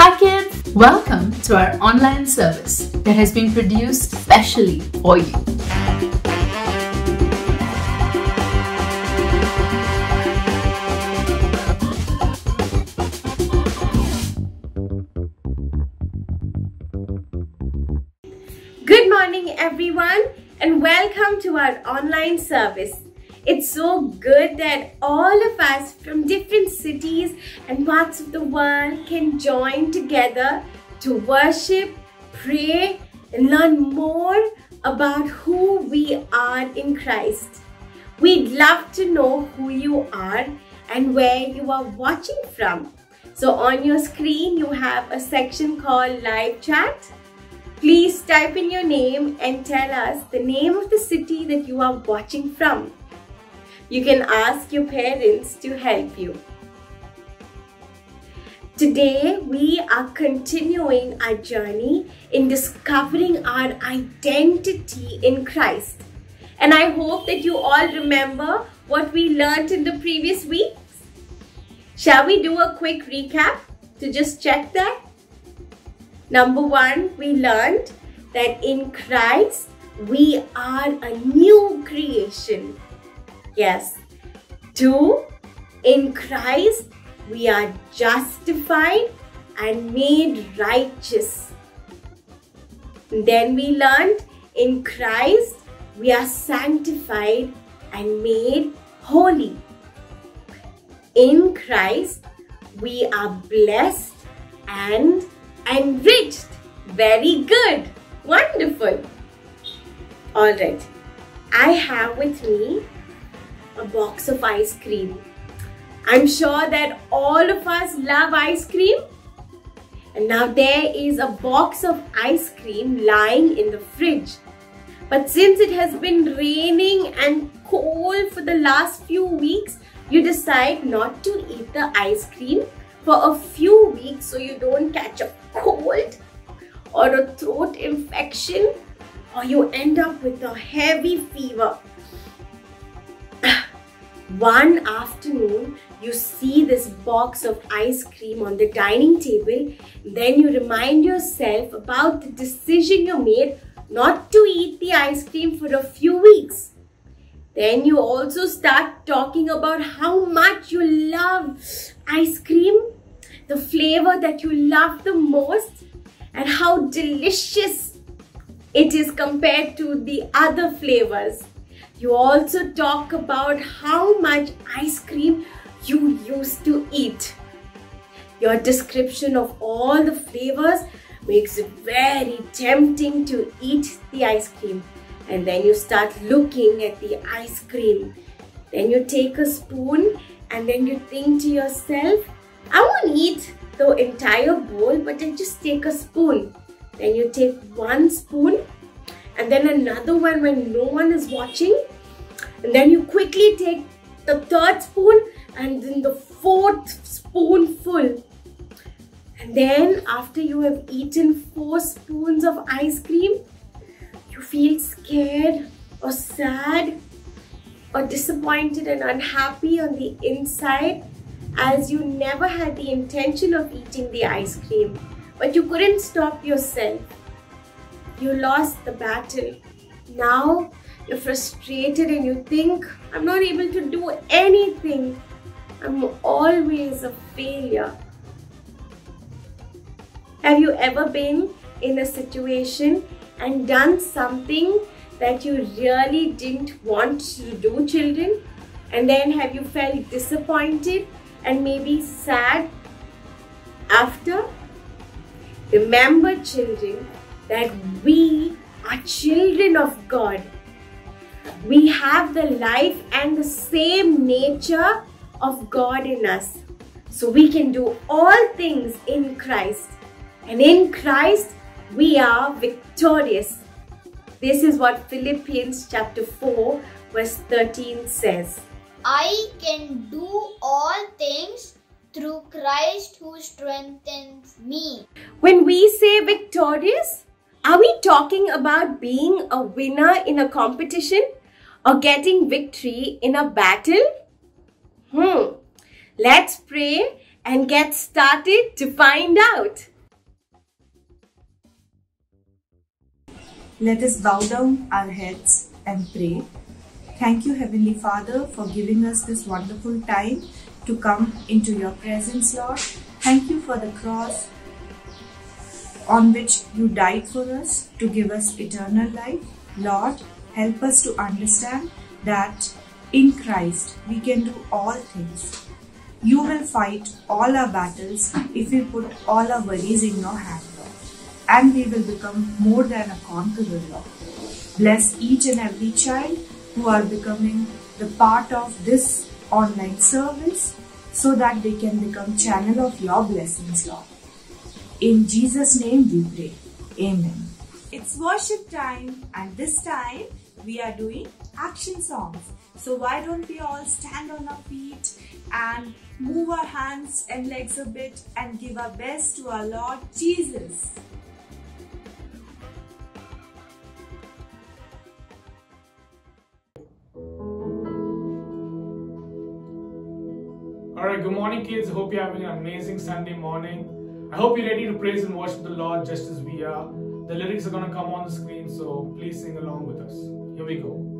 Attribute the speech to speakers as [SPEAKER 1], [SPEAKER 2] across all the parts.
[SPEAKER 1] Hi kids! Welcome to our online service that has been produced specially for you.
[SPEAKER 2] Good morning, everyone, and welcome to our online service. It's so good that all of us from different cities and parts of the world can join together to worship, pray, and learn more about who we are in Christ. We'd love to know who you are and where you are watching from. So on your screen, you have a section called live chat. Please type in your name and tell us the name of the city that you are watching from. You can ask your parents to help you. Today, we are continuing our journey in discovering our identity in Christ. And I hope that you all remember what we learned in the previous weeks. Shall we do a quick recap to just check that? Number one, we learned that in Christ we are a new creation. Yes. Two, in Christ we are justified and made righteous. Then we learned in Christ we are sanctified and made holy. In Christ we are blessed and enriched. Very good. Wonderful. Alright. I have with me a box of ice cream. I'm sure that all of us love ice cream. And now there is a box of ice cream lying in the fridge. But since it has been raining and cold for the last few weeks, you decide not to eat the ice cream for a few weeks so you don't catch a cold or a throat infection or you end up with a heavy fever. One afternoon, you see this box of ice cream on the dining table. Then you remind yourself about the decision you made not to eat the ice cream for a few weeks. Then you also start talking about how much you love ice cream, the flavor that you love the most, and how delicious it is compared to the other flavors. You also talk about how much ice cream you used to eat. Your description of all the flavors makes it very tempting to eat the ice cream. And then you start looking at the ice cream. Then you take a spoon and then you think to yourself, I won't eat the entire bowl, but I just take a spoon. Then you take one spoon and then another one when no one is watching. And then you quickly take the third spoon and then the fourth spoonful. And then after you have eaten four spoons of ice cream, you feel scared or sad or disappointed and unhappy on the inside as you never had the intention of eating the ice cream, but you couldn't stop yourself. You lost the battle. Now you're frustrated and you think, I'm not able to do anything. I'm always a failure. Have you ever been in a situation and done something that you really didn't want to do, children? And then have you felt disappointed and maybe sad after? Remember, children, that we are children of God. We have the life and the same nature of God in us. So we can do all things in Christ. And in Christ, we are victorious. This is what Philippians chapter 4 verse 13 says.
[SPEAKER 3] I can do all things through Christ who strengthens me.
[SPEAKER 2] When we say victorious, are we talking about being a winner in a competition or getting victory in a battle? Hmm. Let's pray and get started to find out.
[SPEAKER 4] Let us bow down our heads and pray. Thank you, Heavenly Father, for giving us this wonderful time to come into your presence, Lord. Thank you for the cross on which you died for us to give us eternal life. Lord, help us to understand that in Christ we can do all things. You will fight all our battles if we put all our worries in your hand, Lord. And we will become more than a conqueror, Lord. Bless each and every child who are becoming the part of this online service so that they can become channel of your blessings, Lord. In Jesus' name we pray. Amen. It's worship time and this time we are doing action songs. So why don't we all stand on our feet and move our hands and legs a bit and give our best to our Lord Jesus.
[SPEAKER 5] All right, good morning, kids. Hope you're having an amazing Sunday morning. I hope you're ready to praise and worship the Lord just as we are. The lyrics are going to come on the screen, so please sing along with us. Here we go.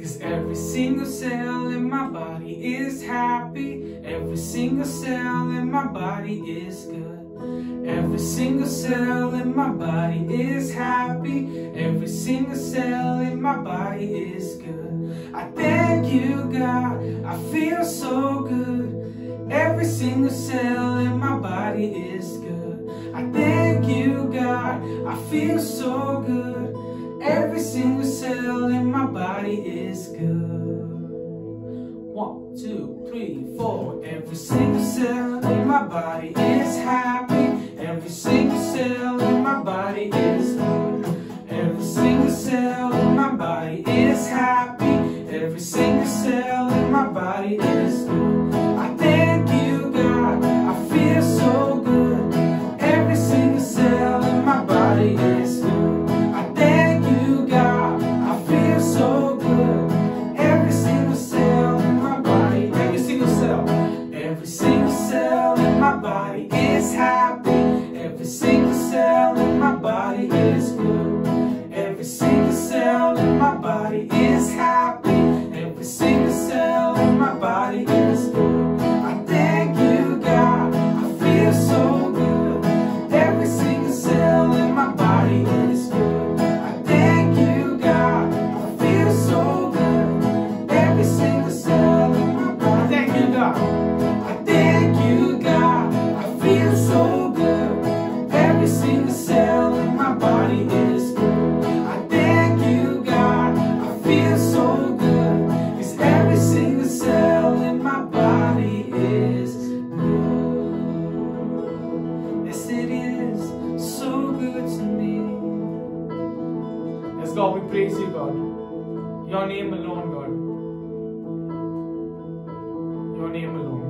[SPEAKER 5] Cause every single cell in my body is happy. Every single cell in my body is good. Every single cell in my body is happy. Every single cell in my body is good. I thank you, God. I feel so good. Every single cell in my body is good. I thank you, God. I feel so good. Every single cell in my body is good. One, two, three, four. Every single cell in my body is happy. Every single cell in my body is good. Every single cell in my body is happy. Every single cell in my body name alone.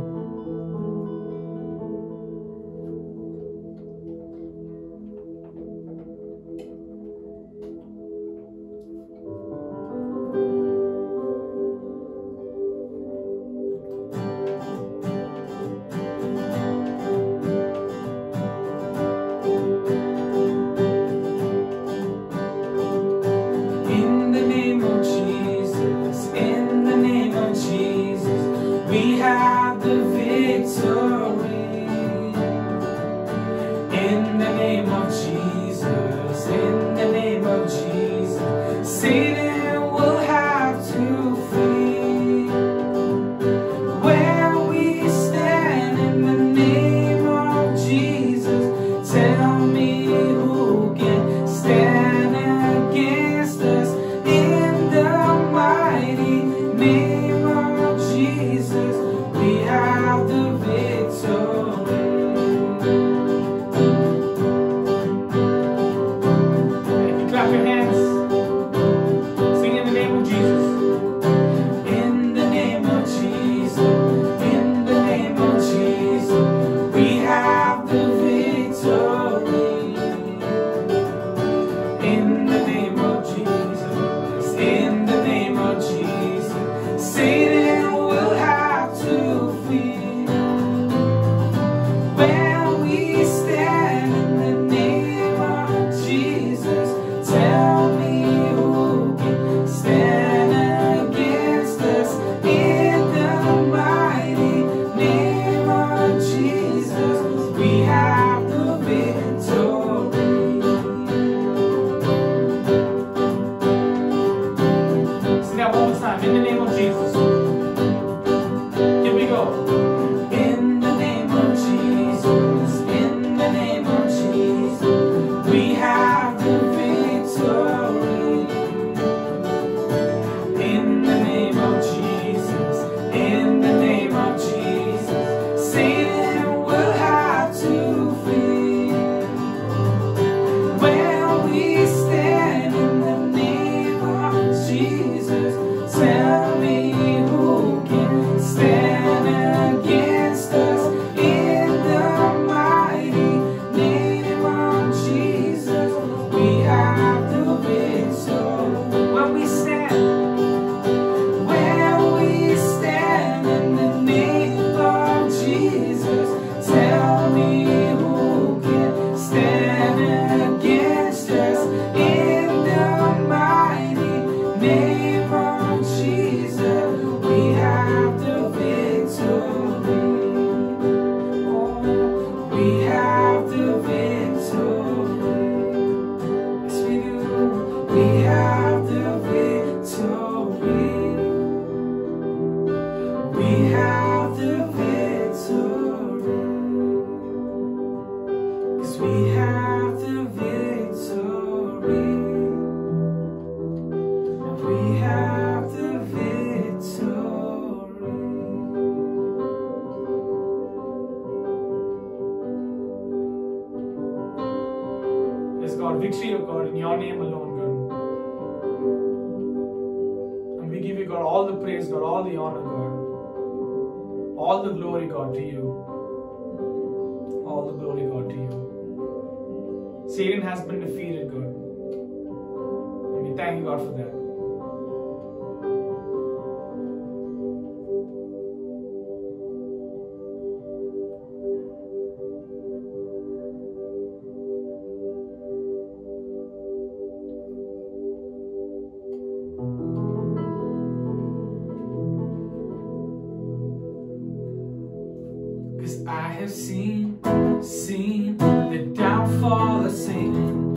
[SPEAKER 5] I have seen, seen the downfall of Satan.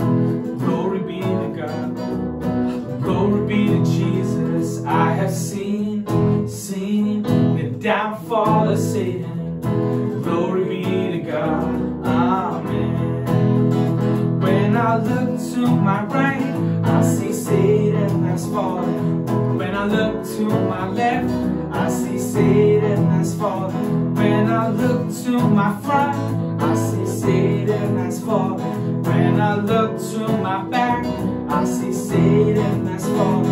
[SPEAKER 5] Glory be to God. Glory be to Jesus. I have seen, seen the downfall of Satan. to my front, I see Satan as fallen. When I look to my back, I see Satan as fallen.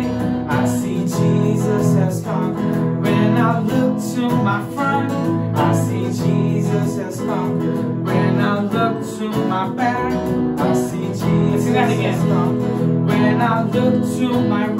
[SPEAKER 5] I see Jesus has conquered. When I look to my front, I see Jesus has conquered. When I look to my back, I see Jesus. has come. When I look to my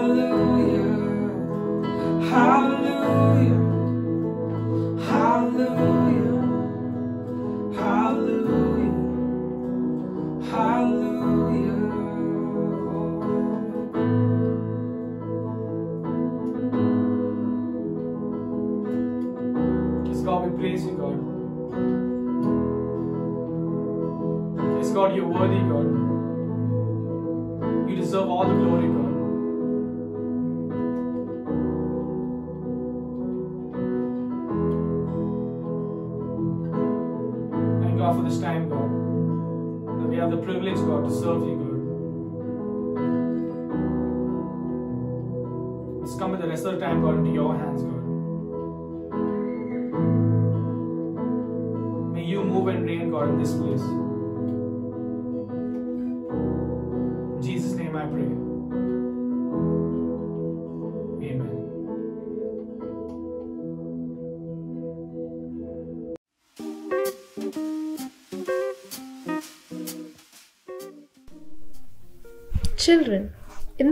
[SPEAKER 5] Hallelujah.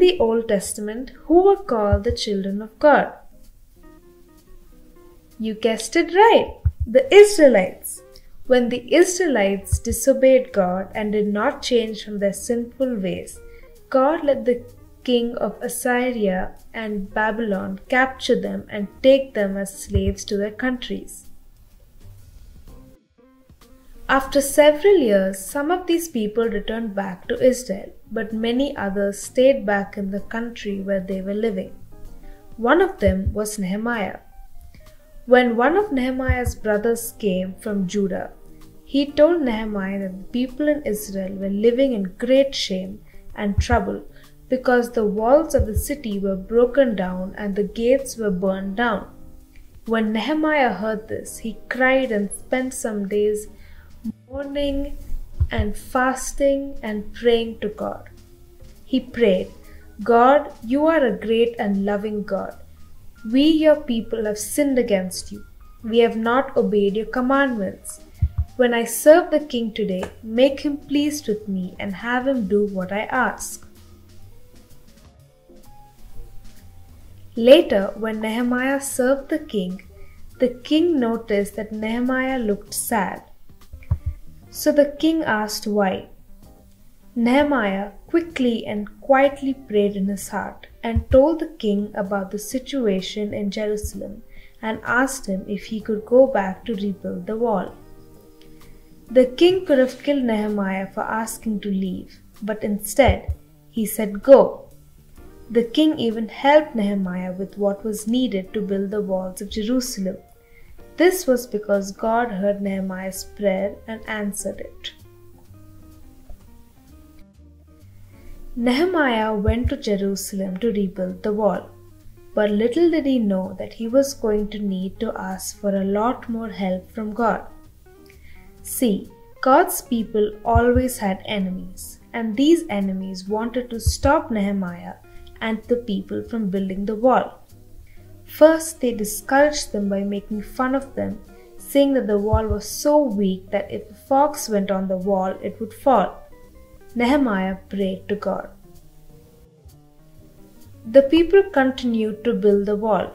[SPEAKER 5] the
[SPEAKER 6] Old Testament who were called the children of God? You guessed it right, the Israelites. When the Israelites disobeyed God and did not change from their sinful ways, God let the king of Assyria and Babylon capture them and take them as slaves to their countries. After several years, some of these people returned back to Israel but many others stayed back in the country where they were living. One of them was Nehemiah. When one of Nehemiah's brothers came from Judah, he told Nehemiah that the people in Israel were living in great shame and trouble because the walls of the city were broken down and the gates were burned down. When Nehemiah heard this, he cried and spent some days mourning and fasting and praying to God. He prayed, God, you are a great and loving God. We, your people, have sinned against you. We have not obeyed your commandments. When I serve the king today, make him pleased with me and have him do what I ask. Later, when Nehemiah served the king, the king noticed that Nehemiah looked sad. So the king asked why. Nehemiah quickly and quietly prayed in his heart and told the king about the situation in Jerusalem and asked him if he could go back to rebuild the wall. The king could have killed Nehemiah for asking to leave, but instead he said, Go. The king even helped Nehemiah with what was needed to build the walls of Jerusalem. This was because God heard Nehemiah's prayer and answered it. Nehemiah went to Jerusalem to rebuild the wall, but little did he know that he was going to need to ask for a lot more help from God. See, God's people always had enemies, and these enemies wanted to stop Nehemiah and the people from building the wall. First, they discouraged them by making fun of them, saying that the wall was so weak that if a fox went on the wall, it would fall. Nehemiah prayed to God. The people continued to build the wall.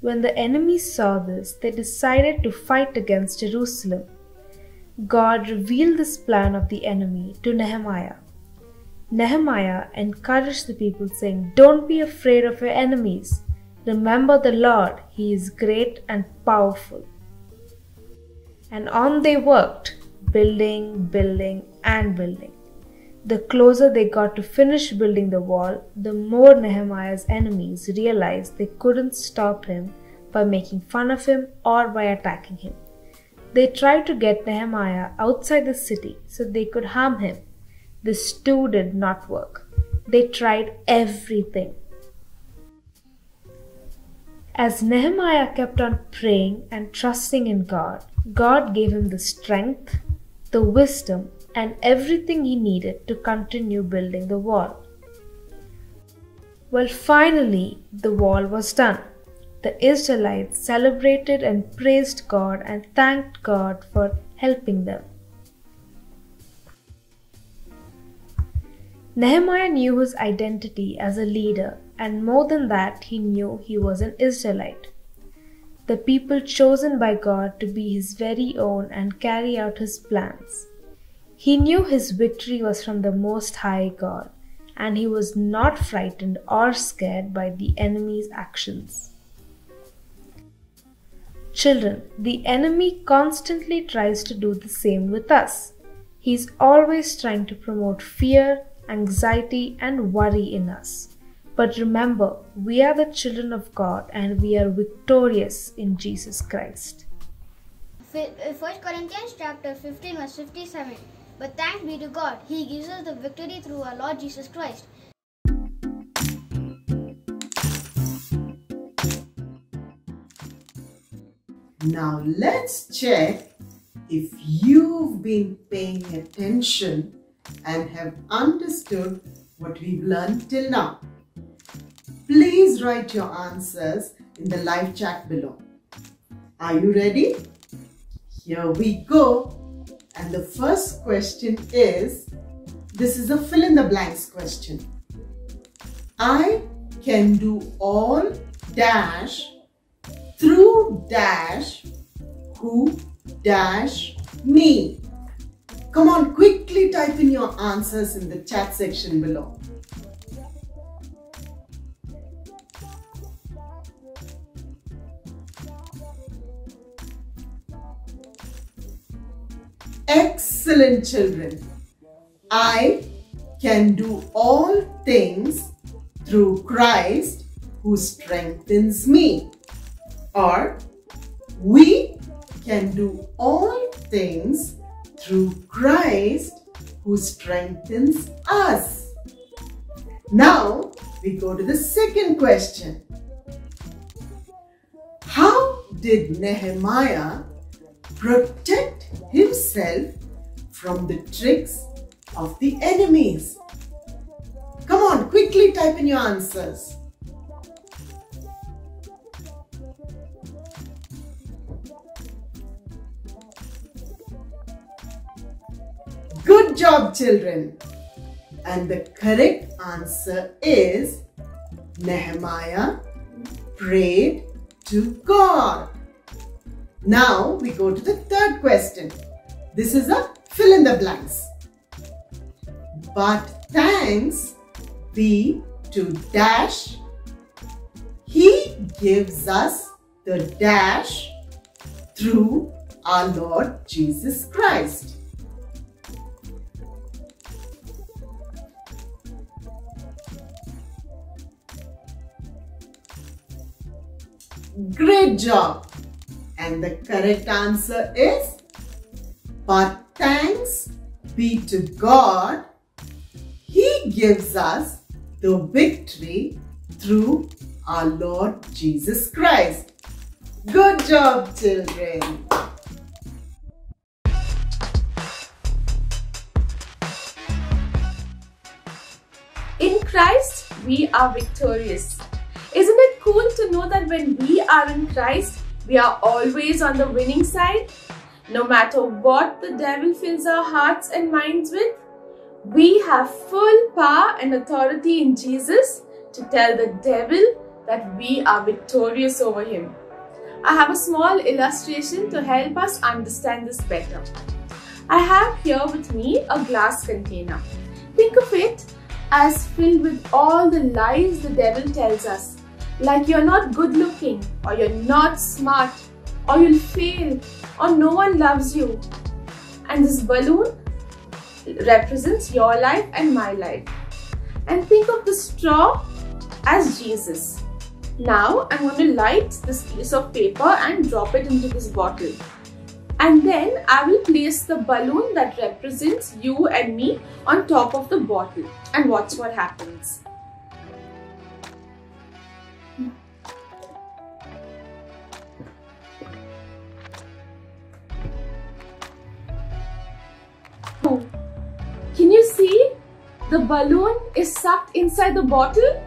[SPEAKER 6] When the enemy saw this, they decided to fight against Jerusalem. God revealed this plan of the enemy to Nehemiah. Nehemiah encouraged the people, saying, Don't be afraid of your enemies. Remember the Lord, He is great and powerful. And on they worked, building, building, and building. The closer they got to finish building the wall, the more Nehemiah's enemies realized they couldn't stop him by making fun of him or by attacking him. They tried to get Nehemiah outside the city so they could harm him. This too did not work. They tried everything. As Nehemiah kept on praying and trusting in God, God gave him the strength, the wisdom, and everything he needed to continue building the wall. Well, finally, the wall was done. The Israelites celebrated and praised God and thanked God for helping them. Nehemiah knew his identity as a leader, and more than that, he knew he was an Israelite. The people chosen by God to be his very own and carry out his plans. He knew his victory was from the Most High God, and he was not frightened or scared by the enemy's actions. Children, the enemy constantly tries to do the same with us. He's always trying to promote fear, anxiety, and worry in us. But remember, we are the children of God and we are victorious in Jesus Christ.
[SPEAKER 3] 1 uh, Corinthians chapter 15 verse 57. But thanks be to God, He gives us the victory through our Lord Jesus Christ.
[SPEAKER 7] Now let's check if you've been paying attention and have understood what we've learned till now. Please write your answers in the live chat below. Are you ready? Here we go. And the first question is, this is a fill in the blanks question. I can do all dash through dash who dash me. Come on, quickly type in your answers in the chat section below. Excellent children. I can do all things through Christ who strengthens me. Or we can do all things through Christ who strengthens us. Now we go to the second question. How did Nehemiah protect himself from the tricks of the enemies? Come on, quickly type in your answers. Good job, children. And the correct answer is Nehemiah prayed to God. Now we go to the third question. This is a fill in the blanks. But thanks be to dash. He gives us the dash through our Lord Jesus Christ. Great job! And the correct answer is But thanks be to God, He gives us the victory through our Lord Jesus Christ. Good job, children.
[SPEAKER 8] In Christ, we are victorious. Isn't it cool to know that when we are in Christ, we are always on the winning side? No matter what the devil fills our hearts and minds with, we have full power and authority in Jesus to tell the devil that we are victorious over him. I have a small illustration to help us understand this better. I have here with me a glass container. Think of it as filled with all the lies the devil tells us. Like you're not good looking, or you're not smart, or you'll fail, or no one loves you. And this balloon represents your life and my life. And think of the straw as Jesus. Now I'm going to light this piece of paper and drop it into this bottle. And then I will place the balloon that represents you and me on top of the bottle. And watch what happens. Can you see? The balloon is sucked inside the bottle.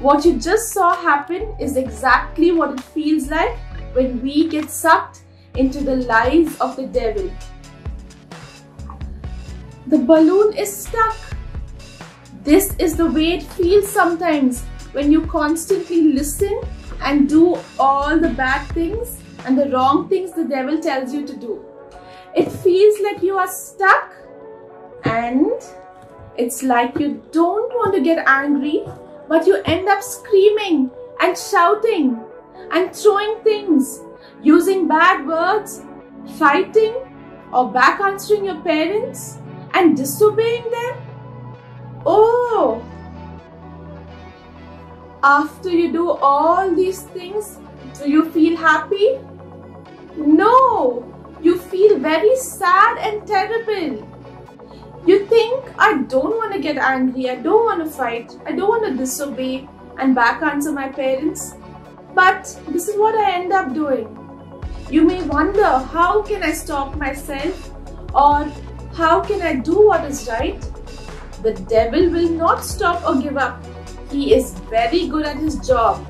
[SPEAKER 8] What you just saw happen is exactly what it feels like when we get sucked into the lies of the devil. The balloon is stuck. This is the way it feels sometimes when you constantly listen and do all the bad things and the wrong things the devil tells you to do. It feels like you are stuck and it's like you don't want to get angry, but you end up screaming and shouting and throwing things, using bad words, fighting or back answering your parents and disobeying them. Oh, after you do all these things, do you feel happy? No, you feel very sad and terrible. You think, I don't want to get angry, I don't want to fight, I don't want to disobey and back answer my parents. But this is what I end up doing. You may wonder, how can I stop myself? Or how can I do what is right? The devil will not stop or give up. He is very good at his job.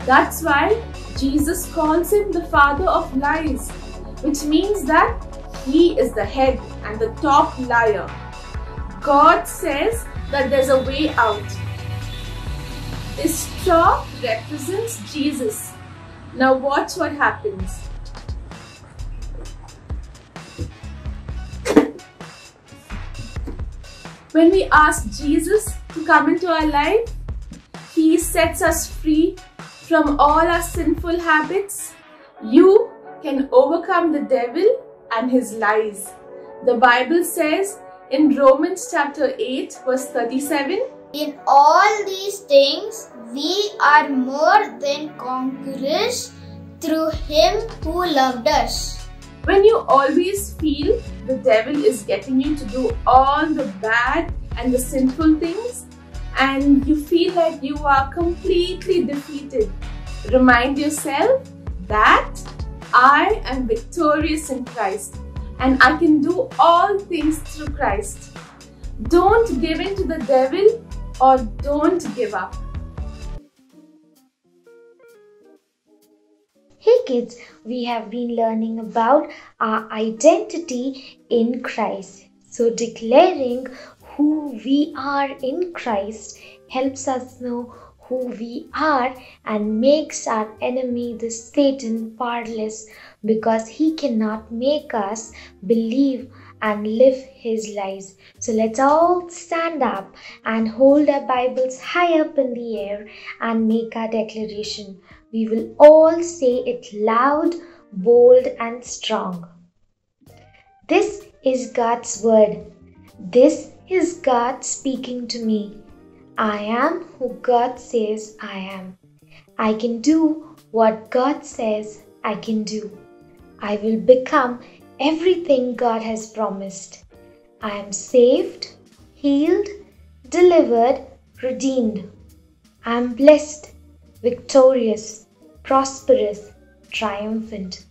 [SPEAKER 8] That's why Jesus calls him the father of lies, which means that he is the head and the top liar. God says that there's a way out. This straw represents Jesus. Now watch what happens. When we ask Jesus to come into our life, He sets us free from all our sinful habits. You can overcome the devil and his lies. The Bible says in Romans chapter 8, verse 37
[SPEAKER 3] In all these things, we are more than conquerors through him who loved us.
[SPEAKER 8] When you always feel the devil is getting you to do all the bad and the sinful things, and you feel like you are completely defeated, remind yourself that I am victorious in Christ and I can do all things through Christ. Don't give in to the devil or don't give up.
[SPEAKER 9] Hey kids, we have been learning about our identity in Christ. So, declaring who we are in Christ helps us know who we are and makes our enemy, the Satan, powerless because he cannot make us believe and live his lies. So let's all stand up and hold our Bibles high up in the air and make our declaration. We will all say it loud, bold, and strong. This is God's word. This is God speaking to me. I am who God says I am. I can do what God says I can do. I will become everything God has promised. I am saved, healed, delivered, redeemed. I am blessed, victorious, prosperous, triumphant.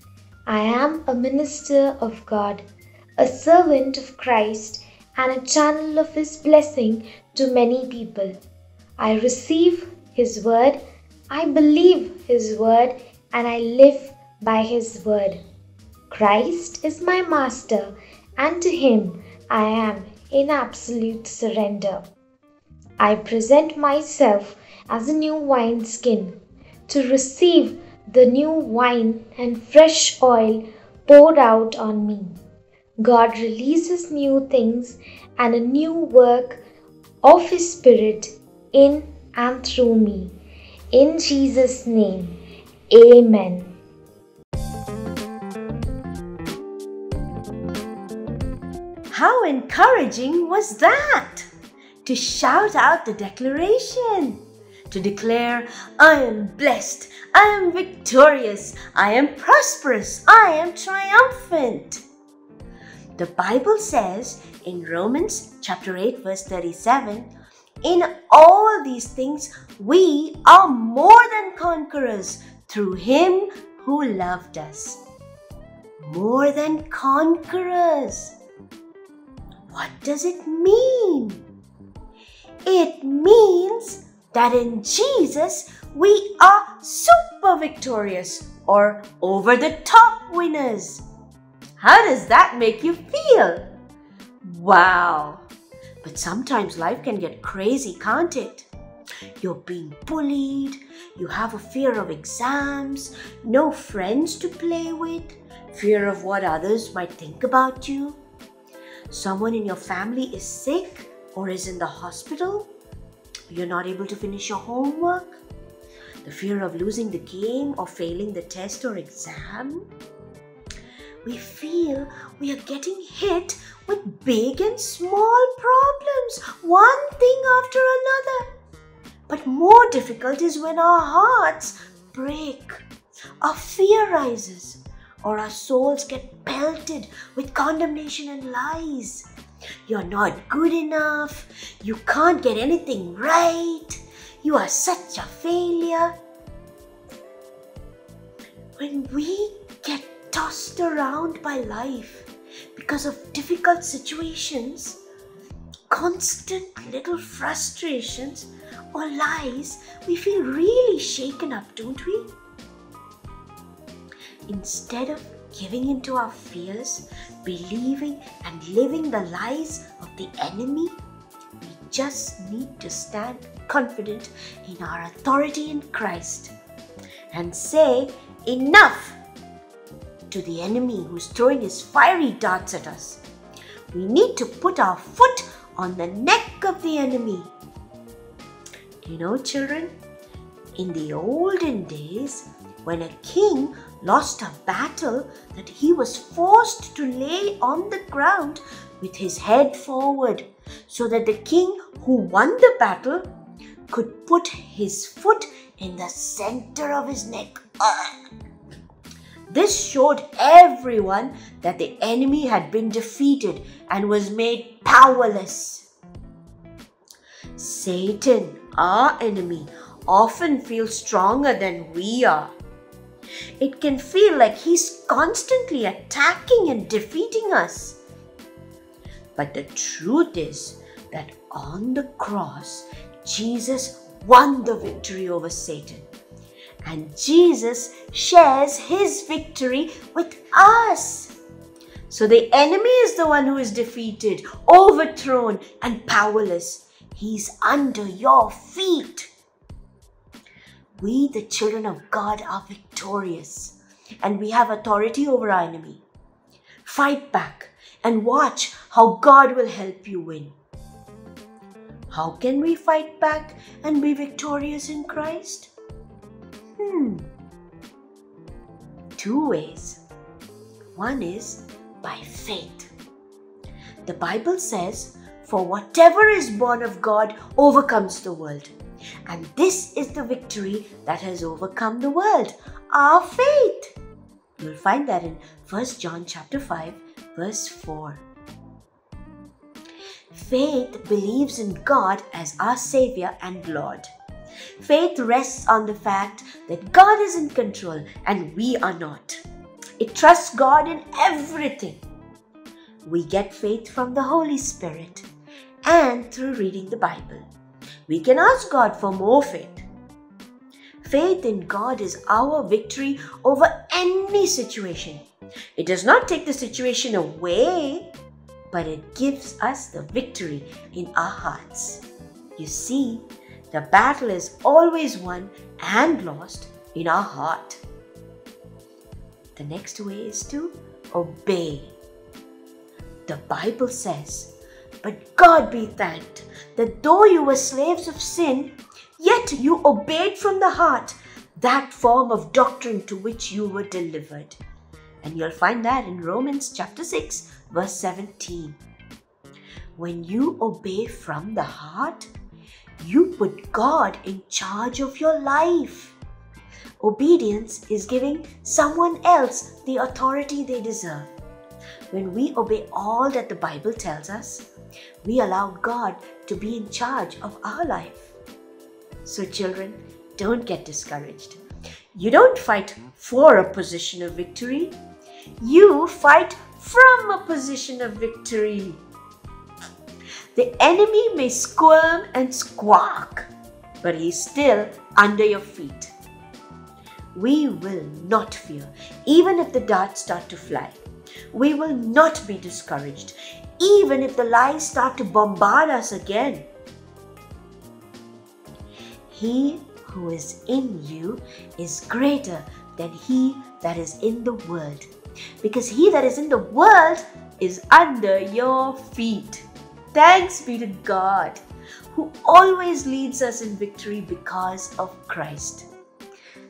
[SPEAKER 9] I am a minister of God, a servant of Christ, and a channel of His blessing to many people. I receive His word, I believe His word, and I live by His word. Christ is my master, and to Him I am in absolute surrender. I present myself as a new wineskin to receive the new wine and fresh oil poured out on me. God releases new things and a new work of His Spirit in and through me. In Jesus' name, Amen.
[SPEAKER 10] How encouraging was that? To shout out the declaration, to declare, I am blessed, I am victorious, I am prosperous, I am triumphant. The Bible says in Romans chapter 8 verse 37, in all these things we are more than conquerors through him who loved us. More than conquerors. What does it mean? It means that in Jesus we are super victorious or over the top winners. How does that make you feel? Wow! But sometimes life can get crazy, can't it? You're being bullied, you have a fear of exams, no friends to play with, fear of what others might think about you. Someone in your family is sick or is in the hospital. You're not able to finish your homework. The fear of losing the game or failing the test or exam. We feel we are getting hit with big and small problems, one thing after another. But more difficult is when our hearts break, our fear rises, or our souls get pelted with condemnation and lies. You're not good enough. You can't get anything right. You are such a failure. When we get tossed around by life because of difficult situations, constant little frustrations or lies, we feel really shaken up, don't we? Instead of giving into our fears, believing and living the lies of the enemy, we just need to stand confident in our authority in Christ and say, Enough to the enemy who's throwing his fiery darts at us. We need to put our foot on the neck of the enemy. You know, children, in the olden days, when a king lost a battle that he was forced to lay on the ground with his head forward so that the king who won the battle could put his foot in the center of his neck. This showed everyone that the enemy had been defeated and was made powerless. Satan, our enemy, often feels stronger than we are. It can feel like he's constantly attacking and defeating us. But the truth is that on the cross, Jesus won the victory over Satan. And Jesus shares his victory with us. So the enemy is the one who is defeated, overthrown, and powerless. He's under your feet. We, the children of God, are victorious and we have authority over our enemy. Fight back and watch how God will help you win. How can we fight back and be victorious in Christ? Hmm. Two ways. One is by faith. The Bible says, For whatever is born of God overcomes the world. And this is the victory that has overcome the world our faith. You'll find that in 1 John chapter 5 verse 4. Faith believes in God as our savior and Lord. Faith rests on the fact that God is in control and we are not. It trusts God in everything. We get faith from the Holy Spirit and through reading the Bible. We can ask God for more faith. Faith in God is our victory over any situation. It does not take the situation away, but it gives us the victory in our hearts. You see, the battle is always won and lost in our heart. The next way is to obey. The Bible says, But God be thanked that though you were slaves of sin, yet you obeyed from the heart that form of doctrine to which you were delivered. And you'll find that in Romans chapter 6, verse 17. When you obey from the heart, you put God in charge of your life. Obedience is giving someone else the authority they deserve. When we obey all that the Bible tells us, we allow God to be in charge of our life. So, children, don't get discouraged. You don't fight for a position of victory, you fight from a position of victory. The enemy may squirm and squawk, but he's still under your feet. We will not fear, even if the darts start to fly. We will not be discouraged, even if the lies start to bombard us again. He who is in you is greater than he that is in the world, because he that is in the world is under your feet. Thanks be to God, who always leads us in victory because of Christ.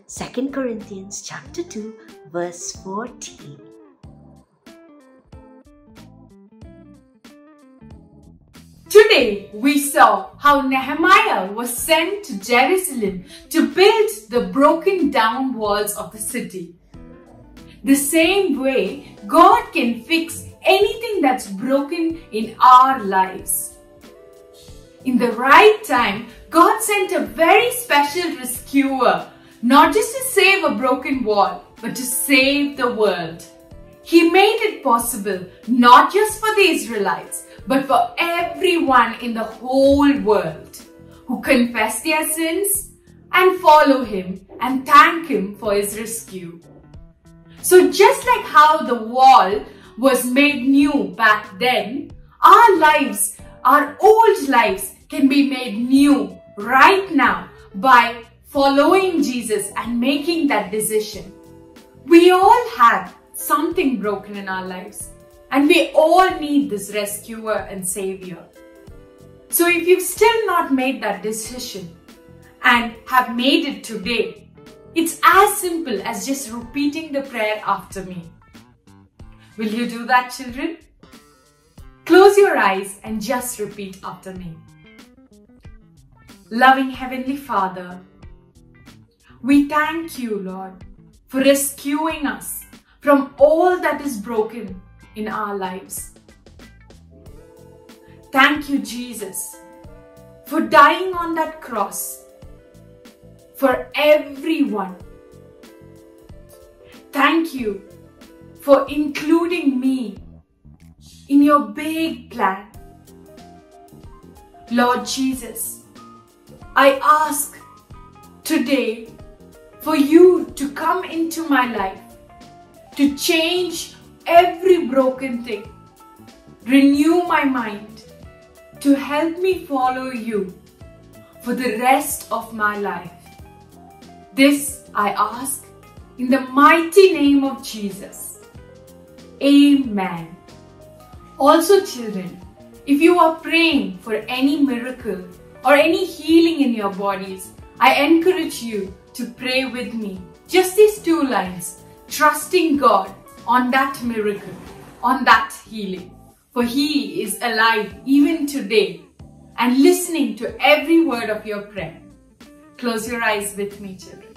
[SPEAKER 10] 2 Corinthians chapter 2 verse 14.
[SPEAKER 1] Today we saw how Nehemiah was sent to Jerusalem to build the broken down walls of the city. The same way God can fix anything that's broken in our lives. In the right time, God sent a very special rescuer, not just to save a broken wall, but to save the world. He made it possible not just for the Israelites, but for everyone in the whole world who confess their sins and follow Him and thank Him for His rescue. So just like how the wall was made new back then, our lives, our old lives can be made new right now by following Jesus and making that decision. We all have something broken in our lives and we all need this rescuer and savior. So if you've still not made that decision and have made it today, It's as simple as just repeating the prayer after me. Will you do that, children? Close your eyes and just repeat after me. Loving Heavenly Father, we thank you, Lord, for rescuing us from all that is broken in our lives. Thank you, Jesus, for dying on that cross for everyone. Thank you for including me in your big plan. Lord Jesus, I ask today for you to come into my life, to change every broken thing, renew my mind, to help me follow you for the rest of my life. This I ask in the mighty name of Jesus. Amen. Also, children, if you are praying for any miracle or any healing in your bodies, I encourage you to pray with me. Just these two lines, trusting God on that miracle, on that healing for he is alive even today and listening to every word of your prayer. Close your eyes with me, children.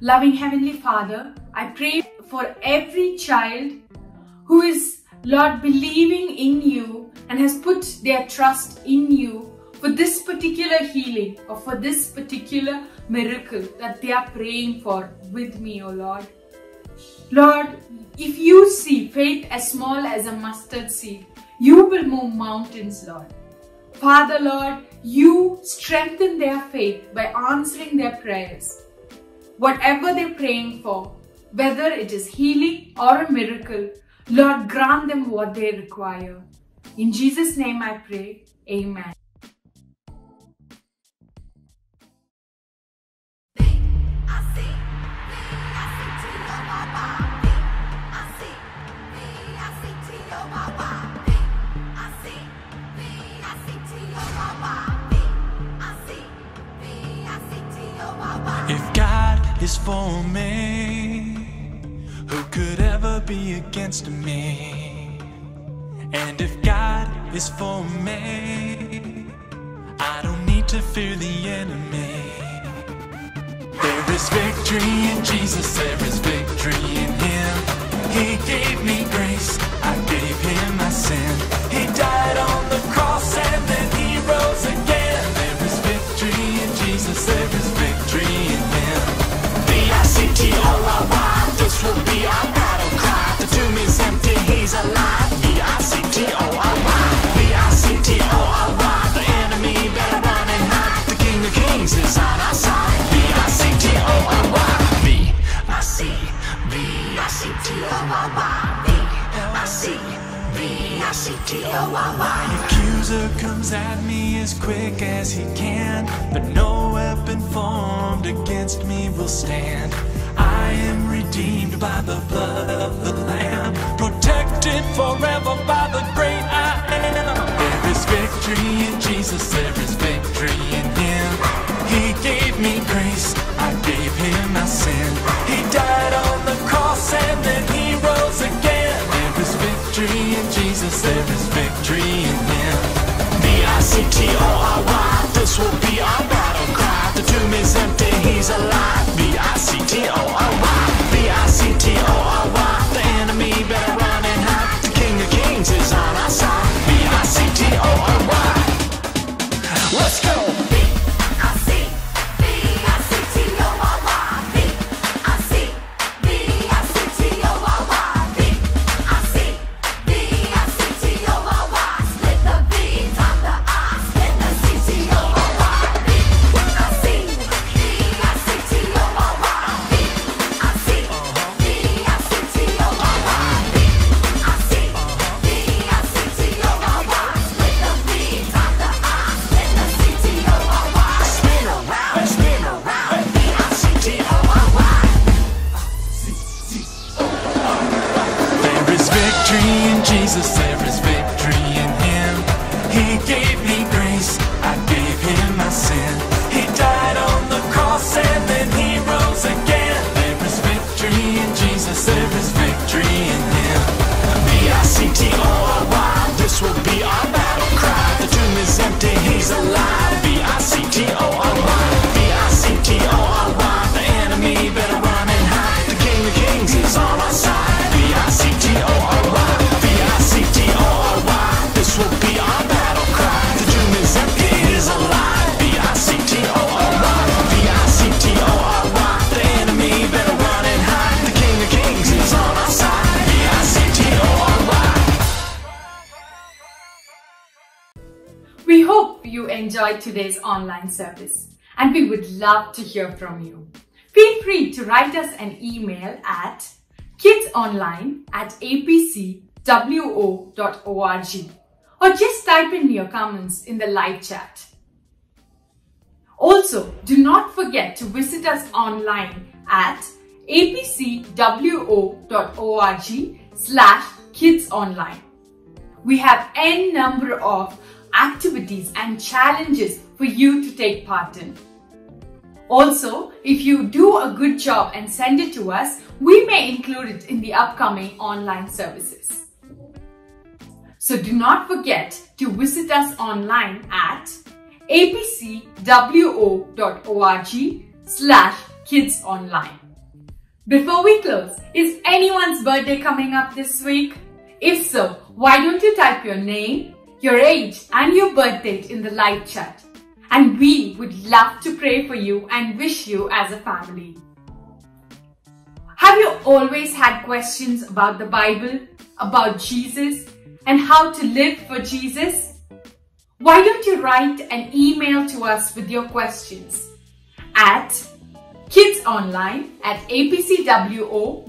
[SPEAKER 1] Loving Heavenly Father, I pray for every child who is, Lord, believing in you and has put their trust in you for this particular healing or for this particular miracle that they are praying for with me, O oh Lord. Lord, if you see faith as small as a mustard seed, you will move mountains, Lord. Father, Lord, you strengthen their faith by answering their prayers. Whatever they're praying for, whether it is healing or a miracle, Lord, grant them what they require. In Jesus' name I pray. Amen.
[SPEAKER 5] If God is for me. Be against me? And if God is for me, I don't need to fear the enemy. There is victory in Jesus, there is victory in Him. He gave me grace, I gave Him my sin. He died on the cross and then He rose again. There is victory in Jesus, there is victory in Him. V-I-C-T-O-R-Y The is empty, he's alive V-I-C-T-O-R-Y V-I-C-T-O-R-Y The enemy better run and hide. The King of Kings is on our side. V-I-C-T-O-R-Y V-I-C V-I-C-T-O-R-Y V-I-C V-I-C-T-O-R-Y Accuser comes at me as quick as he can But no weapon formed against me will stand I am redeemed by the blood of the Lamb, protected forever by the great I am. There is victory in Jesus, there is victory in Him. He gave me grace, I gave Him my sin. He died on the cross and then He rose again. There is victory in Jesus, there is victory in Him. V-I-C-T-O-R-Y, oh, this will be our tomb is empty, He's alive. V-I-C-T-O-R-Y V-I-C-T-O-R-Y
[SPEAKER 1] enjoyed today's online service and we would love to hear from you. Feel free to write us an email at kidsonline at apcwo.org or just type in your comments in the live chat. Also, do not forget to visit us online at apcwo.org slash kidsonline. We have n number of activities and challenges for you to take part in. Also, if you do a good job and send it to us, we may include it in the upcoming online services. So do not forget to visit us online at apcwo.org slash kidsonline. Before we close, is anyone's birthday coming up this week? If so, why don't you type your name, your age and your birth date in the live chat. And we would love to pray for you and wish you as a family. Have you always had questions about the Bible, about Jesus, and how to live for Jesus? Why don't you write an email to us with your questions at kidsonline at apcwo.org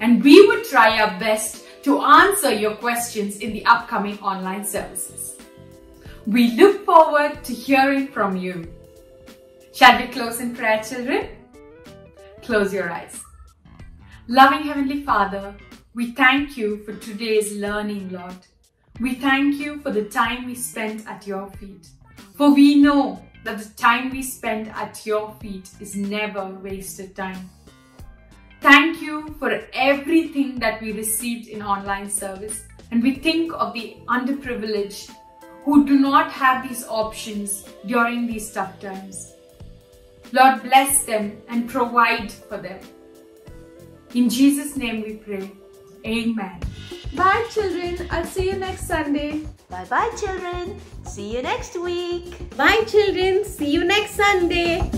[SPEAKER 1] and we would try our best to answer your questions in the upcoming online services. We look forward to hearing from you. Shall we close in prayer, children? Close your eyes. Loving Heavenly Father, we thank you for today's learning, Lord. We thank you for the time we spent at your feet. For we know that the time we spend at your feet is never wasted time. Thank you for everything that we received in online service. And we think of the underprivileged who do not have these options during these tough times. Lord, bless them and provide for them. In Jesus' name we pray. Amen.
[SPEAKER 8] Bye, children. I'll see you next Sunday.
[SPEAKER 10] Bye bye, children. See you next week.
[SPEAKER 2] Bye, children. See you next Sunday.